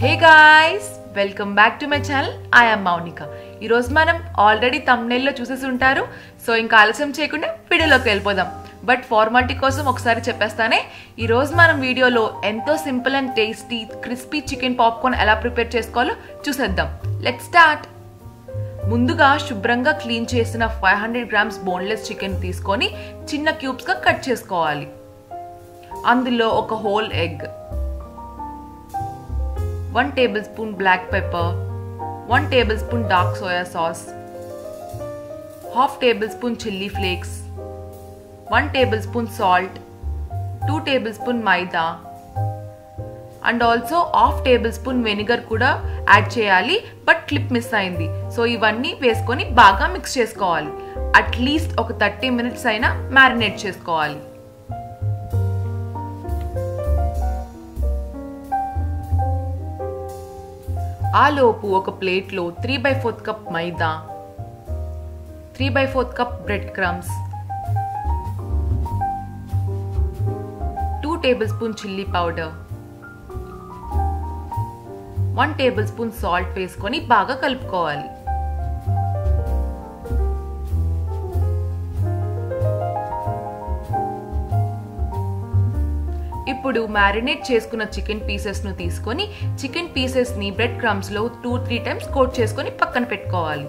Hey guys welcome back to my channel I am Mounika ఈరోజు మనం already తమ్నెల్లో చూసేసి ఉంటారు. సో ఇంకా ఆలస్యం చేయకుండా వీడియోలోకి వెళ్ళిపోదాం. బట్ ఫార్మాలిటీ కోసం ఒకసారి చెప్పేస్తానే ఈరోజు మనం వీడియోలో ఎంతో simple and tasty crispy chicken popcorn ఎలా ప్రిపేర్ చేసుకోవాలో చూసేద్దాం. లెట్ స్టార్ట్ ముందుగా శుభ్రంగా క్లీన్ చేసిన five hundred grams boneless chicken తీసుకొని చిన్న క్యూబ్స్గా కట్ చేసుకోవాలి. అందులో ఒక whole egg one tablespoon black pepper one tablespoon dark soya sauce half tablespoon chilli flakes one tablespoon salt two tablespoon maida and also half tablespoon vinegar కూడా add చేయాలి but clip miss అయింది so ఇవన్నీ వేసుకొని బాగా mix చేసుకోవాలి at least ఒక thirty minutes అయినా marinate చేసుకోవాలి ఆ లోపు ఒక ప్లేట్లో three by fourth cup maida three by fourth cup bread crumbs two tablespoon chilli powder one tablespoon salt వేసుకొని బాగా కలుపుకోవాలి. ఇప్పుడు మ్యారినేట్ చేసుకున్న చికెన్ పీసెస్ను తీసుకొని చికెన్ పీసెస్ని బ్రెడ్ క్రమ్స్లో టూ త్రీ టైమ్స్ కోట్ చేసుకొని పక్కన పెట్టుకోవాలి.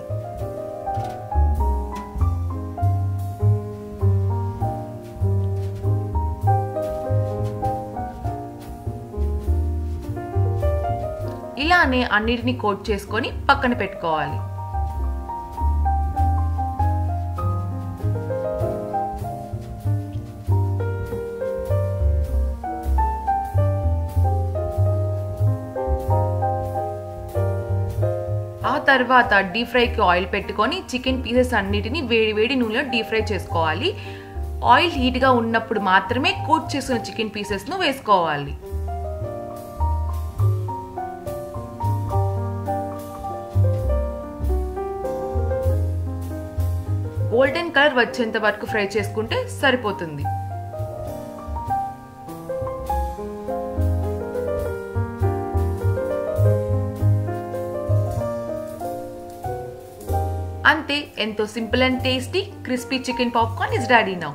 ఇలానే అన్నిటిని కోట్ చేసుకొని పక్కన పెట్టుకోవాలి. తర్వాత డీప్ ఫ్రైకి ఆయిల్ పెట్టుకొని చికెన్ పీసెస్ అన్నిటిని వేడి వేడి నూనెలో డీప్ ఫ్రై చేసుకోవాలి. ఆయిల్ హీట్గా ఉన్నప్పుడు మాత్రమే కోట్ చేసుకున్న చికెన్ పీసెస్ను వేసుకోవాలి. గోల్డెన్ కలర్ వచ్చేంత వరకు ఫ్రై చేసుకుంటే సరిపోతుంది. అంతే ఎంతో simple and tasty crispy chicken popcorn is ready now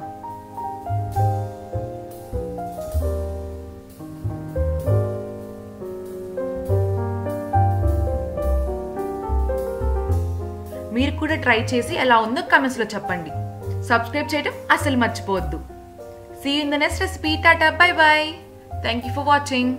మీరు కూడా ట్రై చేసి ఎలా ఉందో కమెంట్స్లో చెప్పండి. సబ్స్క్రైబ్ చేయడం అసలు మర్చిపోవద్దు. See in the next recipe tata bye bye thank you for watching